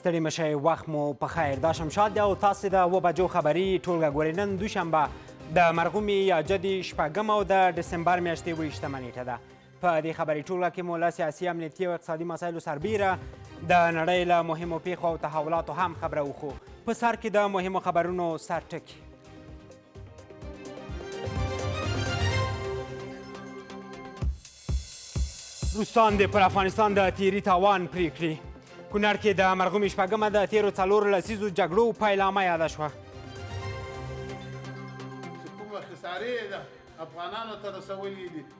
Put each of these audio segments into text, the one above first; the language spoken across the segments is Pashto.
ستړي مشئ وخت مو په خیر دا شمشاد دی او تاسو د اوه بجو خبري ټولګه ګورئ نن دوشنبه د مرغومې یا جدي شپږمه او د ډسمبر میاشتې ویشتمه نیټه ده په دې خبري ټولګه کې مو له سیاسي امنیتي او اقتصادي مسایلو سربیره د نړۍ له مهمو پیښو او تحولاتو هم خبره وکړو په سر کې د مهمو خبرونو سرټکي روسان د پر افغانستان د تیری تاوان پریکړي کونړ کې د مرغومې شپږمه د تیرو څلور لسیزو جګړو پیلامه یاده شوه کومه خسارې ده افغانانو ته رسولې دي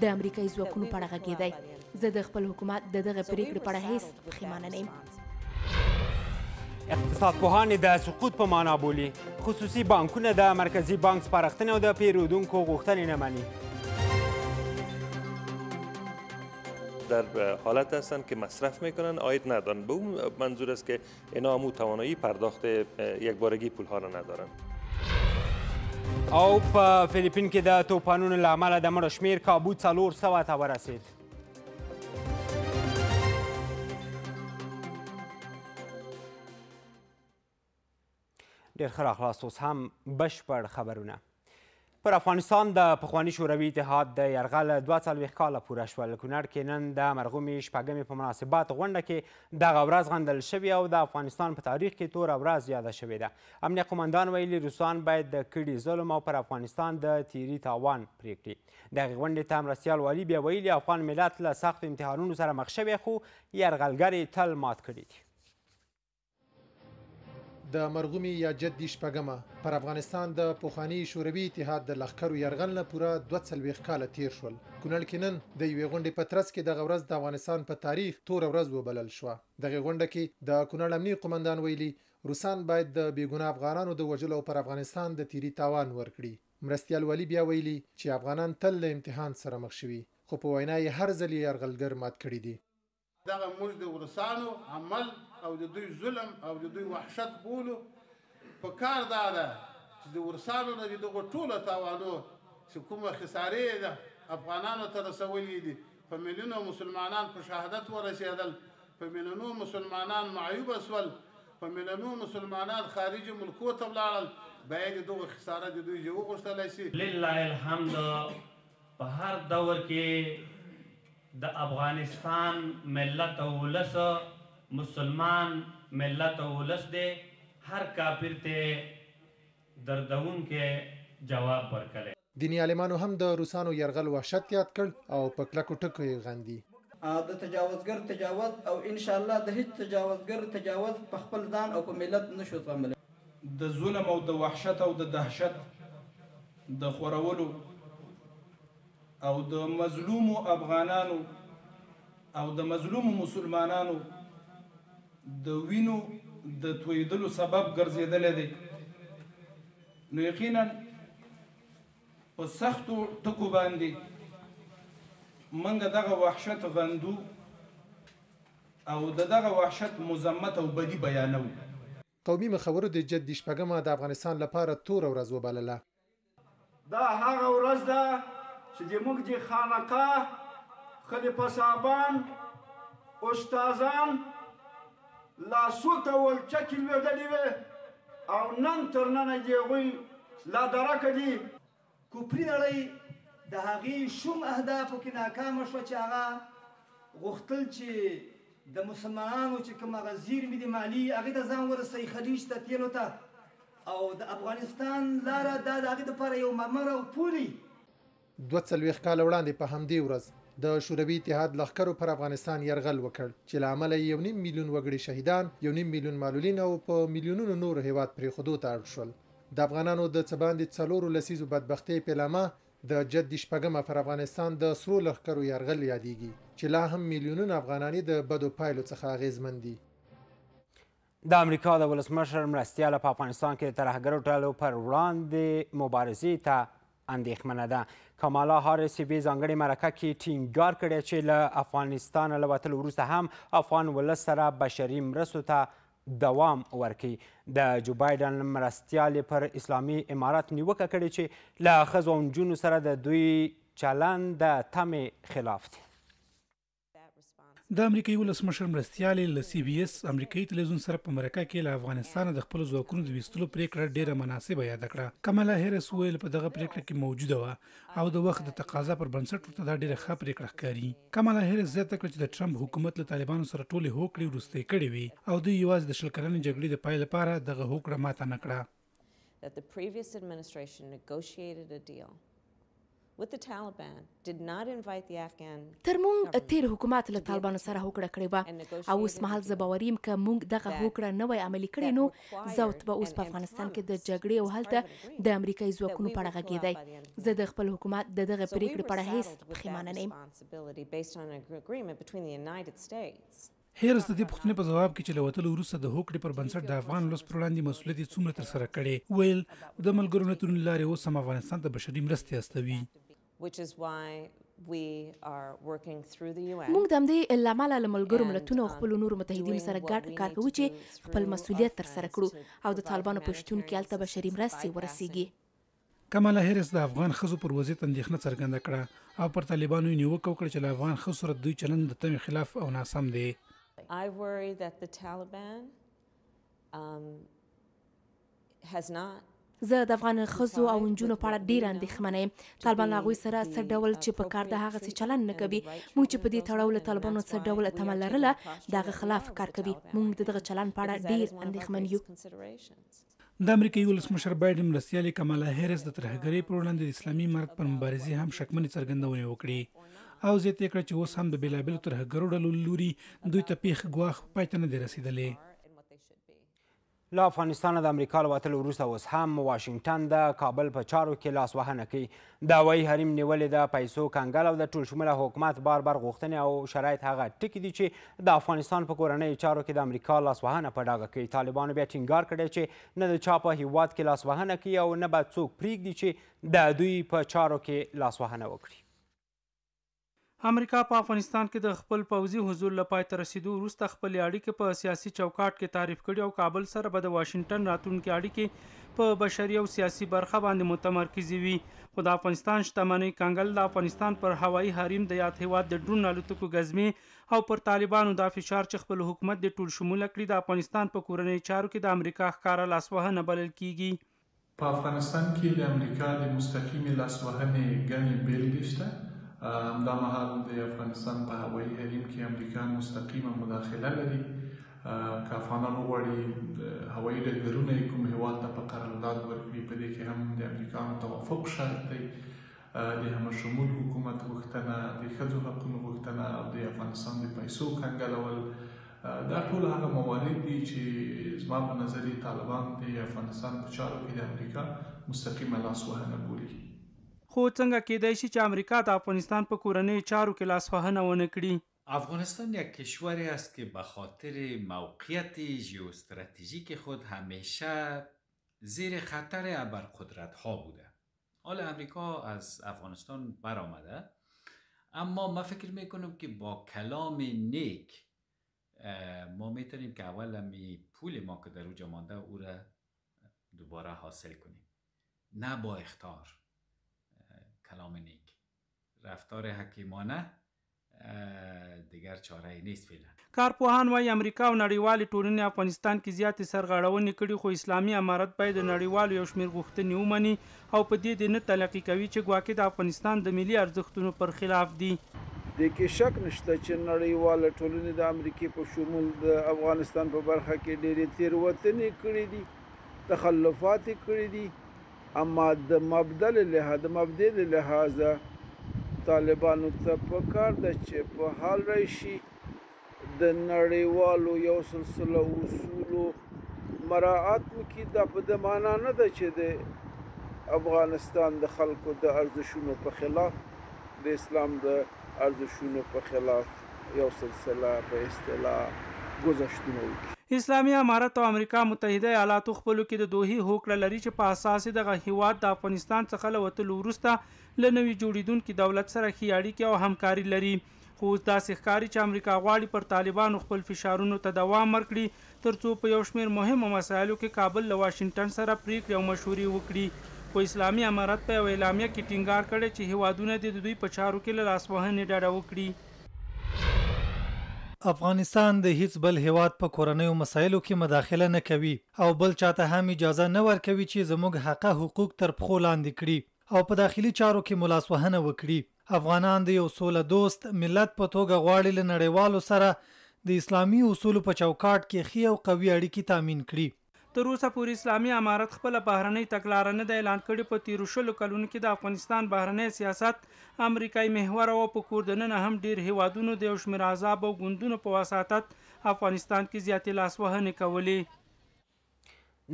د امریکایي ځواکونو په اړه غږېدی زه د خپل حکومت د دغه پریکړې په اړه هیڅ پښیمانه نه یم اقتصاد پوهان د سقوط په معنا بولي خصوصي بانکونه د مرکزي بانک سپارښتنې او د پیرودونکو غوښتنې نه مني در حالت هستند که مصرف میکنند آید ندارند به اون منظور است که اینا هم توانایی پرداخت یک بارگی پول ها را ندارن او په فلیپین کې د توپانونو له امله د مړو شمیر کابو څلور سوه ته ورسید ډیر ښه راغلاست اوس هم بشپړ خبرونه پر افغانستان د پخواني شوروي اتحاد د یرغل دوه څلوېښت کاله پوره شول کونړ کې نن د مرغومې شپږمې په مناسبت غونډه کې دغه ورځ غندل شوې او د افغانستان په تاریخ کې توره ورځ یاده شوې ده امنیه قومندان ویلي روسان باید د کړي ظلم او پر افغانستان د تیري تاوان پرې کړي دغې غونډې ته مرستیال والي بیا ویلي افغان ملت له سختو امتحانونو سره مخ شوی خو یرغلګر یې تل مات کړي دي د مرغومي یا جدي شپږمه پر افغانستان د پوخانی شوروي اتحاد د لخکرو يرغل نه پوره 240 کال تیر شول کونړ کې نن د یوې غونډې په ترڅ کې دغه ورځ د افغانستان په تاریخ تور ورځ وبلل شو دغه غونډه کې د کونړ امنیي قومندان ویلي روسان باید د بیګونه افغانانو د وجلو پر افغانستان د تیری تاوان ورکړي مرستیال ولی بیا ویلي چې افغانان تل له امتحان سره مخ شوي خو په وینا یې هر ځل یې يرغلګر مات کړي دي دغه موږ د روسانو عمل او د دوی ظلم او د دوی وحشت بولو، په کار دا ده چې د روسانو نه د دغو ټولو تاوانو چې کومه خسارې یې ده افغانانو ته رسولې دي، په میلیونو مسلمانان په شهادت ورسېدل، په میلیونو مسلمانان معیوبه شول، په میلیونو مسلمانان خارجي ملکو ته ولاړل، باید د دغو خسارت د دوی جې وغوښتل شي. لله الحمد په هر دور کې د افغانستان ملت او ولس مسلمان ملت او ولس دی هر کافر ته دردونکی جواب ورکړی. دیني عالمانو هم د روسانو یرغل وحشت یاد کړ او په کلکو ټکو یې غندي. د تجاوزګر تجاوز او ان شاء الله د هیڅ تجاوزګر تجاوز په خپل ځان او په ملت نه شو زغملی. د ظلم او د وحشت او د دهشت د خورولو او د مظلومو افغانانو او د مظلومو مسلمانانو د وینو د تویدلو سبب ګرځیدل دی نو یقینا په سختو ټکو باندې منګه دغه وحشت غندو او دغه وحشت مزمت او بدی بیانو قومي مخورو د جدي شپږمه د افغانستان لپاره توره ورځ وبلله. دا هغه ورځ ده چې د موږ د خانقاه خلیفه صاحبان استادان لاسو ته ولچکې لوېدلې وې او نن تر ننه د هغوی لا درکه دي کفري نړۍ د هغې شوم اهدافو کې ناکامه شوه چې هغه غوښتل چې د مسلمانانو چې کوم هغه زیرمې دي مالي هغې ته ځان ورسوي، خلیج ته، تیلو ته او د افغانستان لاره دا د هغې لپاره یو مرمر او پولې. دوه څلوېښت کاله وړاندې په همدې ورځ د شوروي اتحاد لښکرو پر افغانستان یرغل وکړ چې له امله یې یو نیم میلیون وګړي شهیدان، یو نیم میلیون معلولین او په میلیونونو نور هېواد پرېښودو ته اړ شول. د افغانانو د څه باندې څلورو لسیزو بدبختۍ پیلامه د جدي شپږمه پر افغانستان د سرو لښکرو یرغل یادیږي، چې لا هم میلیونونه افغاناني د بدو پایلو څخه اغیزمن دي. د امریکا د ولسمشر مرستیاله په افغانستان کې د ترهګرو ډلو پر وړاندې مبارزې ته اندېښمنه ده کمالا هارس به ځانګړې مرکه کې ټینګار کړی چې له افغانستانه له وتلو وروسته هم افغان ولس سره بشري مرستو ته دوام ورکړي. د جوبایډن مرستیال یې پر اسلامي امارت نیوکه کړې چې له ښځو او نجونو سره د دوی چلند د تمې خلاف دی. د امریکايي ولسمشر مرستیالې له سي بي ایس امریکايي تلویزیون سره په مرکه کې له افغانستانه د خپلو ځواکونو د ویستلو پرېکړه ډېره مناسبه یاده کړه. کمالا هېرس وویل، په دغه پرېکړه کې موجوده وه او د وخت د تقاضا پر بنسټ ورته دا ډېره ښه پرېکړه ښکاري. کمالا هېرېس زیاته کړه چې د ټرمپ حکومت له طالبانو سره ټولې هوکړې وروستۍ کړې وې او دوی یوازې د شل کلنې جګړې د پای لپاره دغه هوکړه ماته نه کړه. that the previous administration negotiated a deal with the Taliban did not invite the Afghan تر مونږ تیر حکومت له طالبانو سره هوکړه کړې وه او اوس مهال زه باوري یم که مونږ دغه هوکړه نه وای عملي کړې نو زوت به اوس په افغانستان کې د جګړې او هلته د امریکایي ځواکونو په اړه غږېدی زه د خپل حکومت د دغه پریکړې په اړه هیڅ پښیمانه نه یم هیرس د دې پوښتنې په ځواب کې چې له وتلو وروسته د هوکړې پر بنسټ د افغان ولس پر وړاندې مسولیت یې څومره ترسره کړی، وویل، د ملګرو ملتونو له لارې اوس هم افغانستان ته بشري مرستې استوي. موږ د همدې لامله له ملګرو ملتونو او خپلو نورو متحدینو سره ګډ کار کوو چې خپل مسوولیت ترسره کړو او د طالبانو په شتون کې هلته بشري مرستې ورسېږي. کمالا هېرس د افغان ښځو پر وضعیت اندېښنه څرګنده کړه او پر طالبانو یې نیوکه وکړه چې له افغان ښځو سره د دوی چلند د تمې خلاف او ناسم دی. has not زه د افغان ښځو او نجونو په اړه ډیر اندېښمنه یم طالبان له هغوی سره څه ډول چې په کار ده هغسې چلند نه کوي موږ چې په دې تړاو له طالبانو څه ډول تمه لرله د هغه خلاف کار کوي موږ د دغه چلند په اړه ډیر اندېښمن یو د امریکایي ولسمشر بایډن مرستیالې کمالا هریس د ترهګرۍ پر وړاندې د اسلامي امارت پر مبارزې هم شکمنې څرګندونې وکړې او زیاته کړه چې اوس هم د بېلابېلو ترهګرو ډلو لوري دوی ته پیښ ګواښ پای ته نه دی رسېدلی له افغانستانه د امریکا له وتلو وروسته اوس هم واشنګټن د کابل په چارو کې لاس وهنه کوي د هوایي حریم نیولې د پیسو کنګل او د ټولشموله حکومت بار بار غوښتنې او شرایط هغه ټکي دي چې د افغانستان په کورنیو چارو کې د امریکا لاس وهنه په ډاګه کوي طالبانو بیا ټینګار کړی چې نه د چا په هیواد کې لاس وهنه کوي او نه به څوک پریږدي چې د دوی په چارو کې لاس وهنه وکړي امریکا په افغانستان کې د خپل پوځي حضور له پای ته رسیدو وروسته خپلې اړیکې په سیاسي چوکاټ کې تعریف کړي او کابل سره به د واشنګټن راتلونکې اړیکې په بشري او سیاسي برخه باندې متمرکزې وي خو د افغانستان شتمنۍ کنګل د افغانستان پر هوایي حریم د یاد هیواد د ډرون الوتکو ګزمې او پر طالبانو دا فشار چې خپل حکومت دې ټول شموله کړي د افغانستان په کورنیو چارو کې د امریکا ښکاره لاسوهنه بلل کیږي په افغانستان کې د امریکا د مستقیمې لاسوهنې ګڼې بېلګې شته. همدا مهال د افغانستان په هوایي حریم کې امریکا مستقیمه مداخله لري. که افغانان وغواړي هوایي ډګرونه یې کوم هېواد ته په قرارداد ورکړي، په دې کې هم د امریکایانو توافق شرط دی. د همه شمول حکومت غوښتنه، د ښځو حقونو غوښتنه او د افغانستان د پیسو کنګلول دا ټول هغه موارد دي چې زما په نظر یې طالبان د افغانستان په چارو کې د امریکا مستقیمه لاسوهنه بولي. خو څنګه کېدای شي چې امریکا د افغانستان په کورنیو چارو کې لاسوهنه ونه کړي؟ افغانستان یک کشوری است که به خاطر موقعیت ژئوستراتژیک خود همیشه زیر خطر ابرقدرتها بوده حال امریکا از افغانستان برآمده اما ما فکر میکنم که با کلام نیک ما میتونیم که اول می پول ما که در اوجه مانده او را دوباره حاصل کنیم نه با اختار کلام نیک رفتار حکیمانه دیگر چاره ای نیست فعلا. کارپوهان وايي، امریکا او نړیوالې ټولنې افغانستان کې زیاتې سرغړونې کړي، خو اسلامي امارت باید د نړیوالو یو شمېر غوښتنې ومني او په دې دې نه تلقي کوي چې ګواکې د افغانستان د ملي ارزښتونو پر خلاف دي. دې کې شک نشته چې نړیواله ټولنې د امریکې په شمول د افغانستان په برخه کې ډېرې تېروتنې کړې دي، تخلفات یې کړي دي اما د مبدا له لحاظه د مبدې له لحاظه طالبانو ته په کار ده چې په حال راشي د نړیوالو یو سلسله اصولو مراعات وکړي دا په د معنا نه ده چې د افغانستان د خلکو د ارزښونو په خلاف د اسلام د ارزښونو په خلاف یو سلسله په اصطلاح ګذشتونه وکړي. اسلامي امارت او امریکا متحده ایالاتو خپلو کې د دوحې هوکړه لري چې په اساس یې دغه هیواد د افغانستان څخه له وتلو وروسته له نوي جوړیدونکي دولت سره ښې اړیکې او همکاري لري خو اوس داسې ښکاري چې امریکا غواړي پر طالبانو خپل فشارونو ته دوام ورکړي تر څو په یو شمېر مهمو مسایلو کې کابل له واشنګټن سره پرېکړې او مشورې وکړي، خو اسلامي امارت په یوه اعلامیه کې ټینګار کړی چې هېوادونه دې د دوی په چارو کې له لاسوهنې ډډه وکړي. افغانستان د هیڅ بل هېواد په کورنیو مسایلو کې مداخله نه کوي او بل چا ته هم اجازه نه ورکوي چې زموږ حقه حقوق تر پښو لاندې کړي. او په داخلي چارو کې مو لاسوهنه وکړي. افغانان د یو سوله دوست ملت په توګه غواړي له نړیوالو سره د اسلامي اصولو په چوکاټ کې ښې او قوي اړیکې تامین کړي. تر اوسه پورې اسلامي امارت خپله بهرنۍ تګلاره نه ده اعلان کړې، په تېرو شلو کلونو کې د افغانستان بهرنی سیاست امریکايي محوره وه، په کور دننه هم ډېر هېوادونو د یو شمېر احزاب او ګوندونو په وساطت افغانستان کې زیاتې لاسوهنې کولې.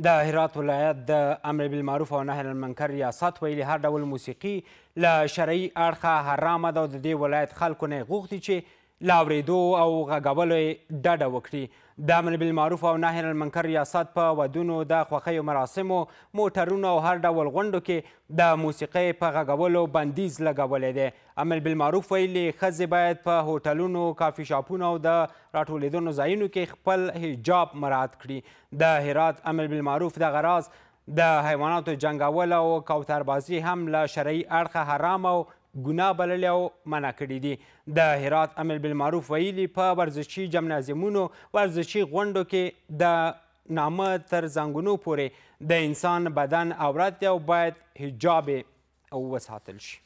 د هرات ولایت د امر بالمعروف او نهی عن المنکر ریاست ویلي هر ډول موسیقي له شرعي اړخه حرامه ده او د دې ولایت خلکو نه غوښتي چې له اورېدو او غږولو یې ډډه وکړي د امر بالمعروف او نهی عن المنکر ریاست په ودونو د خوښیو مراسمو موټرونو او هر ډول غونډو کې د موسیقۍ په غږولو بندیز لګولی دی امر بالمعروف ویلي، ښځې باید په هوټلونو، کافي شاپونو او د راټولېدنو ځایونو کې خپل حجاب مراعت کړي. د هرات امر بالمعروف دغه راز د حیواناتو جنګول او کوتربازي هم له شرعي اړخه حرام او ګناه بللې او منع کړي دي. د هرات امر بالمعروف ویلي، په ورزشي جمنازیمونو، ورزشي غونډو کې د نامه تر زنګونو پورې د انسان بدن عورت دی او باید حجاب یې او وساتل شي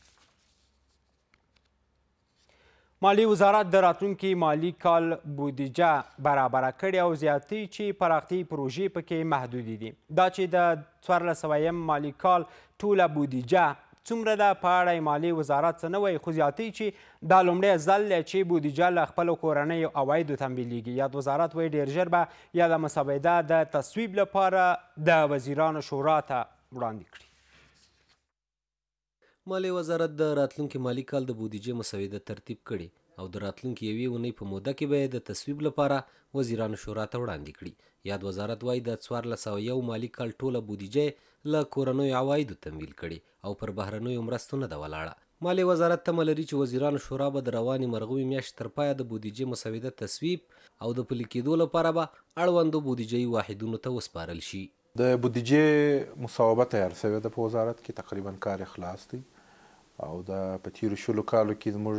مالی وزارت د راتلونکي مالی کال بودیجه برابره کړې او زیاتی چې پراختي پروژې پکې محدودې دي دا چې د څوارلس سوه یم مالی کال ټوله بودیجه څومره ده په اړه یې مالی وزارت څه نه وایي خو زیاتی چې دا لومړی ځل دی چې بودیجه له خپلو کورنیو عوایدو تمویلیږي یاد وزارت وایي ډېر ژر به یاده مسوده د تصویب لپاره د وزیرانو شورا ته وړاندې کړي مالیې وزارت د راتلونکي مالي کال د بودیجې مسوده ترتیب کړې او د راتلونکې یوې اونۍ په موده کې به یې د تصویب لپاره وزیرانو شورا ته وړاندې کړي. یاد وزارت وايي، د څوارلس سوه یو مالي کال ټوله بودیجه یې له کورنیو عوایدو تمویل کړې او پر بهرنیو مرستو نه ده ولاړه. مالیې وزارت تمه لري چې وزیرانو شورا به د روانې مرغومې میاشتې تر پایه د بودیجې مسوده تصویب او د پلي کېدو لپاره به اړوندو بودیجهيي واحدونو ته وسپارل شي. د بودیجې مصوبه تیاره شوې ده په وزارت کې تقریبا کار یې خلاص دی او دا په تیرو شلو کالو کې زموږ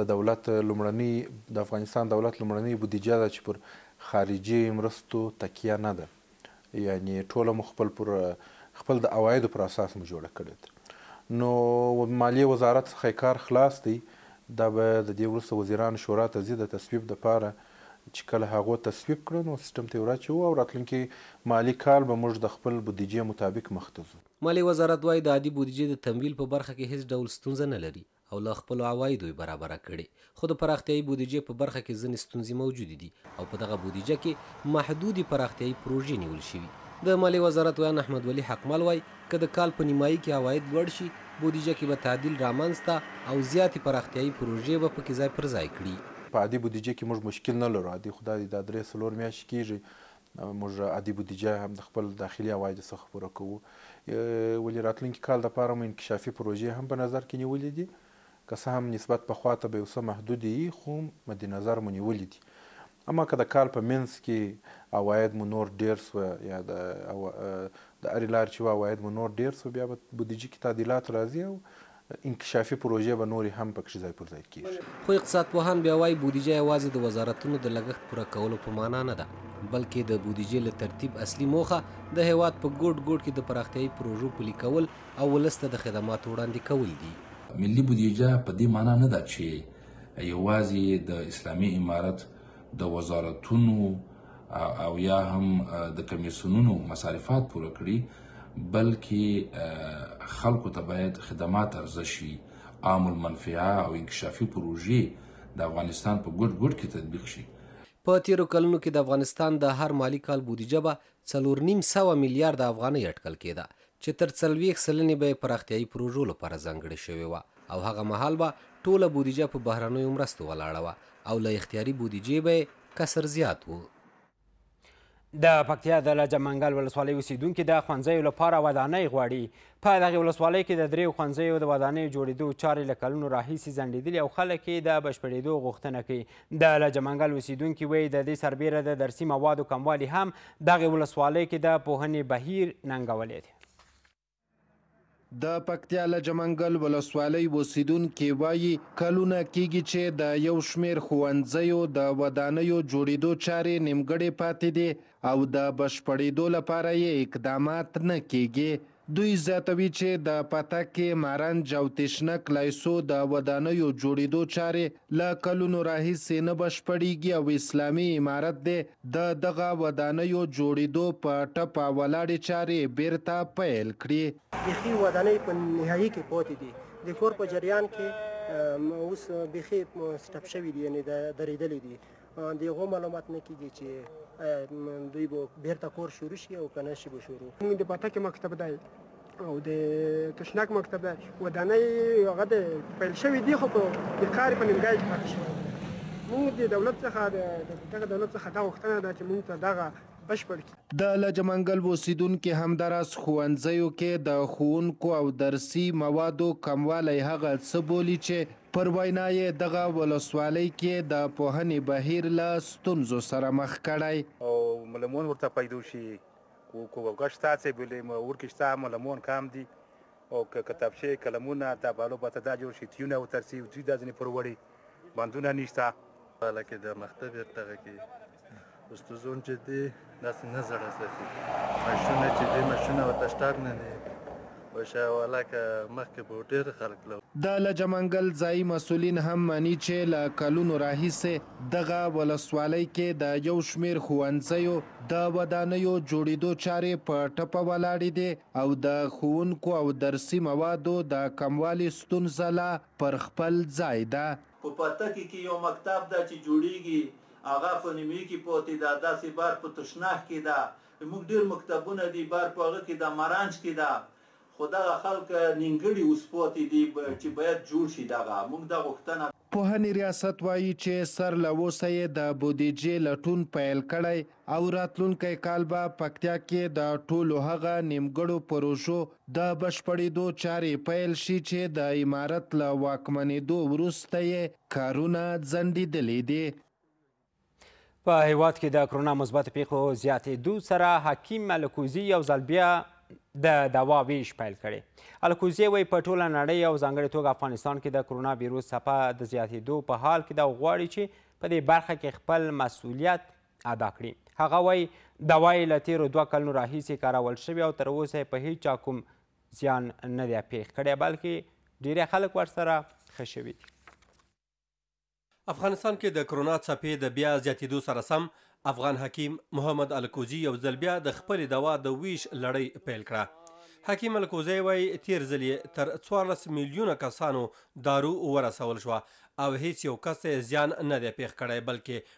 د دولت لومړنۍ د افغانستان دولت لومړنۍ بودیجه ده چې پر خارجي مرستو تکیه نه ده یعنی ټوله مو خپل پر خپل د عوایدو پر اساس مو جوړه کړې ده نو مالیې وزارت څخه یې کار خلاص دی دا به د دې وروسته وزیرانو شورا ته ځي د تصویب لپاره چې کله هغو تصویب کړو نو سیستم ته یې وراچوو او راتلونکي مالي کال به موږ د خپل بودیجې مطابق مخ ته ځو. مالیې وزارت وايي، د عادي بودیجې د تمویل په برخه کې هېڅ ډول ستونزه نه لري او له خپلو عوایدو یې برابره کړې، خو د پراختیايي بودیجې په برخه کې ځینې ستونزې موجودې دي او په دغه بودیجه کې محدودې پراختیايي پروژې نیول شوي. د مالیې وزارت ویاند احمد ولي حقمل وايي، که د کال په نیمايي کې عواید لوړ شي، بودیجه کې به تعدیل رامنځ ته او زیاتې پراختیايي پروژې به په کې ځای پر ځای کړي. په عادي بودیجه کې موږ مشکل نه لرو، عادي خو دا دی دا درې څلور میاشتې کېږي موږ عادي بودیجه هم د خپل داخلي عوایدو څخه پوره کوو، ولې راتلونکي کال لپاره مو انکشافي پروژې هم په نظر کې نیولې دي، که څه هم نسبت پخوا ته به یو څه محدودې يي خو مدنظر مو نیولې دي، اما که د کال په مينځ کي عوايد مو نور ډير سوه يا د د اري لاري چي وه عوايد مو نور ډير سوه بيا به بوديجي کي تعديلات راځي او انکشافي پروژې به نوري هم پکښي ځای پر ځای کيږي. خو اقتصاد پوهان بيا وايي بوديجه يوازي د وزارتونو د لګښت پوره کولو په مانا نه ده بلکي د بوديجې له ترتيب اصلي موخه د هيواد په ګوټ ګوټ کي د پراختيايي پروژو پلي کول او ولس ته د خدماتو وړاندي کول دي. ملي بوديجه په دې مانا نه ده چي یوازې د اسلامي امارت د وزارتونو او یا هم د کمیسونونو مصارفات پوره کړي بلکې خلکو ته باید خدمات عرضه شي عام المنفعه او انکشافي پروژې د افغانستان په ګډ ګډ کې تطبیق شي په تیرو کلونو کې د افغانستان د هر مالي کال بودیجه به څلور نیم سوه میلیارد افغانۍ اټکل کېده چې تر څلوېښت سلنې به یې پراختیايي پروژو لپاره ځانګړې شوې وه او هغه مهال به ټوله بودیجه په بهرنیو مرستو ولاړه وه او له اختیاري بودیجې به یې کسر زیات و. د پکتیا د لجه منګل ولسوالۍ اوسیدونکي د ښوونځیو لپاره ودانۍ غواړي په دغه ولسوالۍ کې د دریو ښوونځیو د ودانیو جوړېدو چارې له کلونو راهیسې ځنډېدلي او خلک یې د بشپړېدو غوښتنه کوي د لجه منګل اوسېدونکي وایي، د دې سربېره د درسي موادو کموالي هم دغې ولسوالۍ کې د پوهنې بهیر ننګولی دی. د پکتیا لجه منګل ولسوالۍ اوسېدونکي وایي، کلونه کېږي چې د یو شمېر ښوونځیو د ودانیو جوړېدو چارې نیمګړې پاتې دي او د بشپړېدو لپاره یې اقدامات نه کېږي. دوی زیاتوي چې د پتکې، مرنج او تشنک لایسو د ودانیو جوړېدو چارې له کلونو راهیسې نه بشپړېږي او اسلامي امارت دې د دغه ودانیو جوړېدو په ټپه ولاړې چارې بېرته پیل کړي. بیخي ودانۍ په نهایي کې پاتې دي، د کار په جریان کې اوس بیخي سټپ شوي دي، یعنې درېدلي دي. د هغو معلومات نه کیږي چې آیا دوی به بیرته کور شروع شي او کنه شي به شروع موږ د پاتک مکتب دی او د تشناک مکتب دی ودانۍ هغه د پیل شوی دی خو د کار په نیمګړی کې پاتې شوی موږ د دولت څخه د دغه دولت څخه دا غوښتنه ده چې موږ ته دغه بشپړ کړي د لجمنګل اوسیدونکو همداراز ښوونځیو کې د ښوونکو او درسي موادو کموالی هغه څه بولي چې پر وینا یې دغه ولسوالۍ کې د پوهنې بهیر له ستونزو سره مخ کړی. او ملمون ورته پیدو شي کو کو وګه شته چې بلې مور کې شته ملمون کام دي او که کتابچې قلمونه دا بالو باته دا جوړ شي تیونه او ترسي او دوی دا ځنې پر وړي بندونه نشته. پاله کې د مکتب ارتغه کې استوزون چې دی داسې نه زړه ساتي ماشونه چې دی ماشونه ورته شټار نه دی وشه والا که مخکې به ډېر خلک له د لجه منګل ځايي مسؤلین هم مني چې له کلونو راهیسې دغه ولسوالۍ کې د یو شمېر ښوونځیو د ودانیو جوړېدو چارې په ټپه ولاړې دي او د ښوونکو او درسي موادو د کموالي ستونزه لا پر خپل ځای ده. په پته کې کې يو مکتب ده چې جوړيږي هغه فنيمي کې پاتې ده داسې بر په تشنخ کې ده زموږ ډير مکتبونه دي بر په هغه کې ده مرنج کې ده خو دغه خلک نيمګړي اوس پاتې دي چې بايد جوړ شي دغه موږ دا غوښتنه پوهنې ریاست وايي چې سر له اوسه یې د بودیجې لټون پیل کړی او راتلونکی کال به پکتیا کې د ټولو هغه نیمګړو پروژو د بشپړېدو چارې پیل شي چې د امارت له واکمنېدو وروسته یې کارونه ځنډېدلي دي. په هېواد کې د کرونا مثبتو پېښو زیاتېدو سره حکیم الکوزي یو ځل بیا د دوا ویش پیل کړي الکوزي وایي په ټوله نړۍ او ځانګړې توګه افغانستان کې د کرونا ویروس څپه د زیاتېدو په حال کې ده او غواړي چې په دې برخه کې خپل مسؤلیت ادا کړي. هغه وايي، دوا یې له تېرو دوه کلونو راهیسې کارول شوې او تر اوسه یې په هیچا کوم زیان نه دی پېښ کړی، بلکې ډېری خلک ورسره ښه شوي دي. افغانستان کې د کرونا څپې د بیا زیاتېدو سره سم افغان حکیم محمد الکوزي یو ځل بیا د خپلې دوا د وېش لړۍ پیل کړه. حکیم الکوزی وايي، تېر ځل یې تر څوارلس میلیونه کسانو دارو ورسول شوه او هېڅ یو کس ته یې زیان نه دی پېښ کړی، بلکې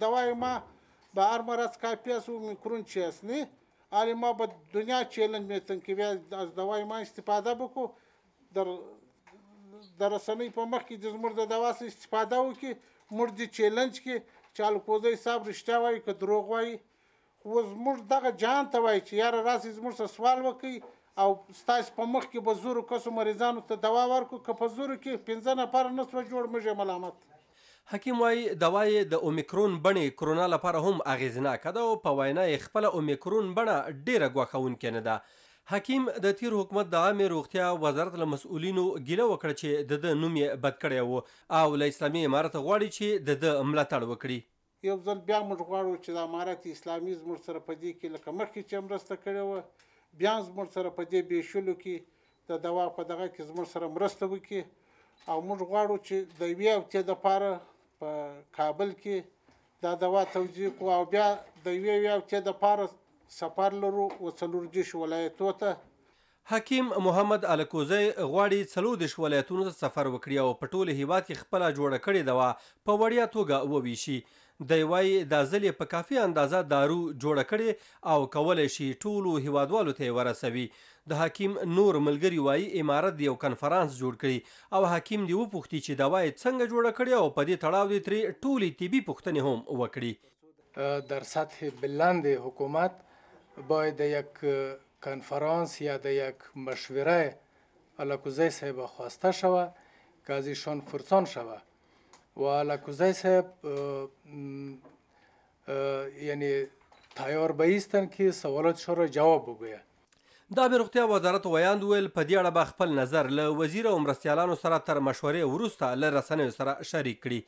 دواي ما به هر مرض کا پيس و ميکرون چيس ني آلي ما به دنيا چيلنج مي تنکي وي از دواي ما استفاده بکو در د رسنۍ په مخ کې د زموږ د دوا څخه استفاده وکړي موږ دې چیلنج کې چې الکوزی صاحب رښتیا وایي که دروغ وایي اوس زموږ دغه جهان ته وايي چې ياره راسئ زموږ سره سوال وکړئ او ستاسو په مخ کې به زرو کسو مريضانو ته دوا ورکړو که په زرو کې پنځه نفره نه شوه جوړ موږ يې ملامت حکيم وايي دوا يې د اوميکرون بڼې کرونا لپاره هم اغېزناکه ده او په وينا يې خپله اوميکرون بڼه ډېره ګواښونکې نه ده. حکيم د تېر حکومت د عامې روغتيا وزارت له مسؤلينو ګيله وکړه چې د ده نوم يې بد کړی و او له اسلامي امارته غواړي چې د ده ملاتړ وکړي. یو ځل بیا موږ غواړو چې د امارت اسلامي زموږ سره په دې کې لکه مخکې چې مرسته کړې وه بیا هم زموږ سره په دې بېشلو کې د دوا په دغه کې زموږ سره مرسته وکړي او موږ غواړو چې د یوې هفتې دپاره په کابل کې دا دوا توزیع کړو او بیا د یوې یوې هفتې دپاره سفر لرو و څلور دېرشو ولایتو ته حکیم محمد الکوزی غواړي څلور دېرش ولایتونو ته سفر وکړي او په ټول هېواد کې خپله جوړه کړې دوا په وړیا توګه وویشي. دی وايي دا ځل یې په کافي اندازه دارو جوړه کړې او کولی شي ټولو هېوادوالو ته یې ورسوي. د حکیم نور ملګري وايي امارت دې یو کنفرانس جوړ کړي او حکیم دې وپوښتي چې دوا یې څنګه جوړه کړې او په دې تړاو دې ترې ټولې طبي پوښتنې هم وکړي. در سطح بلند حکومت باید یک کنفرانس یا د یک مشوره الکوزی صاحب خواسته شوه که از ایشان فرسان شوه و الکوزی صاحب یعنی تیار به ایستن که سوالاتشان را جواب بگویه. د روغتیا وزارت ویاند وویل، په دې اړه به خپل نظر له وزیر او مرستیالانو سره تر مشورې وروسته له رسنیو سره شریک کړي.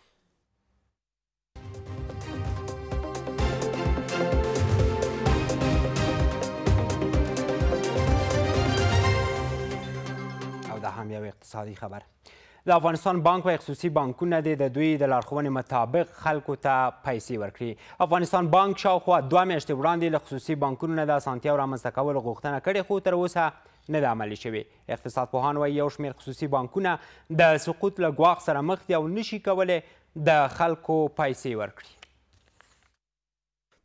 او دا هم یو اقتصادي خبر د افغانستان بانک او خصوصي بانکونه دې د دوی د لارښوونې مطابق خلکو ته پیسې ورکړي افغانستان بانک شاوخوا دوه میاشتې وړاندې له خصوصي بانکونو نه د اسانتیاو رامنځته کولو غوښتنه کړې خو تر اوسه نه ده عملي شوې اقتصاد پوهان وایي یو شمېر خصوصي بانکونه د سقوط له ګواښ سره مخ دي او نشي کولی د خلکو پيسې ورکړي.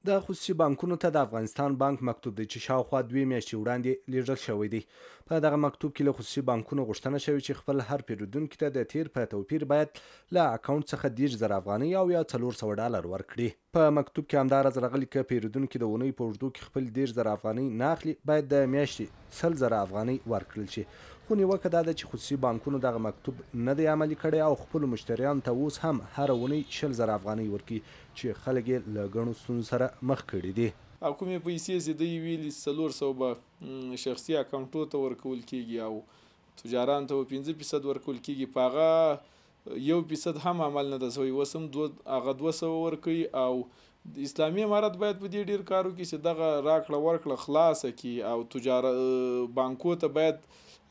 دا خصوصي بانکونو ته د افغانستان بانک مکتوب دی چې شاوخوا دوې میاشتې وړاندې لېږل شوی دی. په دغه مکتوب کې له خصوصي بانکونو غوښتنه شوې چې خپل هر پیرودونکي ته د تېر په توپیر باید له اکاونټ څخه دېرش زره افغانۍ او یا څلور سوه ډالر ورکړي. په مکتوب کې همداراز راغلي که پېرودونکي د اونۍ په اوږدو کې خپل دېرش زره افغانۍ نه اخلي باید د میاشتې سل زره افغانۍ ورکړل شي خو نیوکه دا ده چې خصوصي بانکونو دغه مکتوب نه دی عملي کړی او خپلو مشتریانو ته اوس هم هره اونۍ شل زره افغانۍ ورکوي چې خلک یې له ګڼو ستونزو سره مخ کړي دي. او کومې پیسې چې ده یې ویلي چې څلور سوه به شخصي اکاونټو ته ورکول کېږي او تجارانو ته به پنځه فیصد ورکول کېږي په هغه یو فیصد هم عمل نه ده سوی اوس هم دوه هغه دوه سوه ورکوي او اسلامي امارت باید په دې ډیر کار وکړي چې دغه راکړه ورکړه خلاصه کړي او تجار بانکو ته باید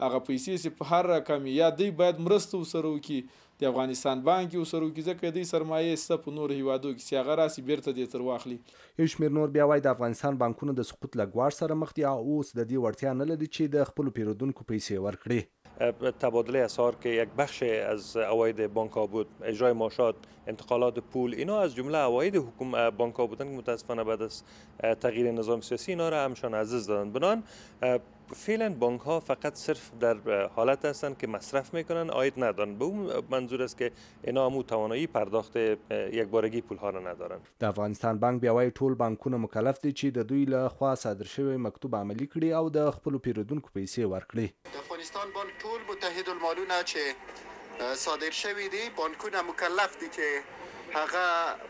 هغه پیسې چې په هر رقم یې یا دوی باید مرسته ورسره وکړي د افغانستان بانک یې ورسره وکړي ځکه دوی سرمایه شته په نورو هیوادو کې چې هغه راشي بیرته دې تر واخلي. یو شمیر نور بیا وایي د افغانستان بانکونه د سقوط له ګواښ سره مخ دي او اوس د دې وړتیا نه لري چې د خپلو پیرودونکو پیسې ورکړي. ورکړي تبادله اسعار که یک بخش از اواید بانک ها بود اجرای ماشات انتقالات پول اینا از جمله اواید حکومت بانک ها بودن که متاسفانه بعد از تغییر نظام سیاسی اینا را همشان عزیز دادن بنان فعلا بانک ها فقط صرف در حالت هستند که مصرف میکنن آید ندارن به اون منظور است که اینا هم توانایی پرداخت یک بارگی پول ها را ندارن د افغانستان بانک بیا وایي، ټول بانکونه مکلف دي چې د دوی له خوا صادر شوی مکتوب عملي کړي او د خپلو پیرودونکو پیسې ورکړي. د افغانستان بانک ټول متحدالمالونه چې صادر شوي دي، بانکونه مکلف دي چې هغه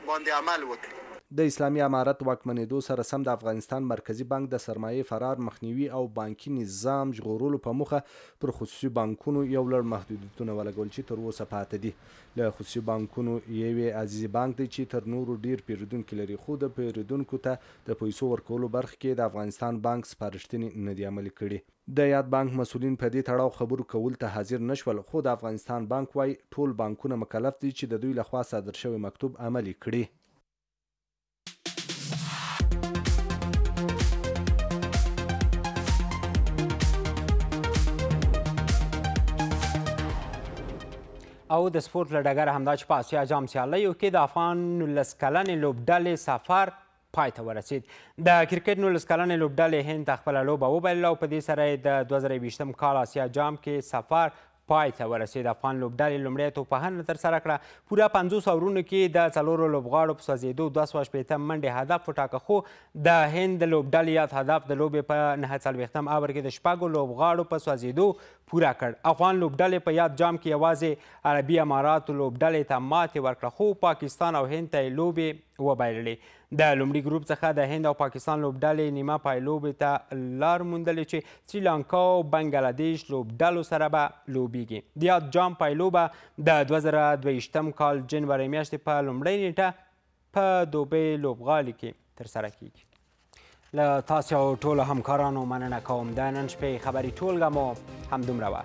باندې عمل وکړي. د اسلامي امارت واکمنېدو سره سم د افغانستان مرکزي بانک د سرمایې فرار مخنیوي او بانکي نظام ژغورلو په موخه پر خصوصي بانکونو یو لړ محدودیتونه ولګول چې تر اوسه پاتې دي. له خصوصي بانکونو یوې عزیزې بانک دی چې تر نورو ډیر پیریدونکي لري خو د پیریدونکو ته د پیسو ورکولو برخه کې د افغانستان بانک سپارښتنې نه دي عملي کړي. د یاد بانک مسولین په دې تړاو خبرو کولو ته حاضر نه شول خو د افغانستان بانک وایي ټول بانکونه مکلف دي چې د دوی لخوا صادر شوی مکتوب عملي کړي. او د سپورت له ډګره همدا چې په اسیا جام سیالیو کې د افغان نولس کلنې لوبډلې سفر پای ته ورسید د کرکټ نولس کلنې لوبډلې هند ته خپله لوبه وبایله او په دې سره یې د 2020 کال اسیا جام کې سفر پای ته ورسېد، افغان لوبډلې لومړۍ توپوهنه ترسره کړه، پوره پنځوس اورونو کې د څلورو لوبغاړو په سوځېدو دوه سوه شپېته منډې هدف وټاکه، خو د هند د لوبډلې یاد هدف د لوبې په نهه څلوېښتم اوور کې د شپږو لوبغاړو په سوځېدو پوره کړ. افغان لوبډلې په یاد جام کې یوازې عربي اماراتو لوبډلې ته ماتې ورکړه، خو پاکستان او هند ته یې لوبې وبایللې. د لومړي ګروپ څخه د هند او پاکستان لوبډلې نیمه پایلوبې ته لار موندلې چې سریلانکا او بنګلادیش لوبډلو سره به لوبیږي د یاد جام پایلوبه د 2022 کال جنوري میاشتې په لومړۍ نیټه په دوبۍ لوبغالي کې ترسره کیږي له تاسو او ټولو همکارانو مننه کوم د نن شپې خبري ټولګه مو همدومره وه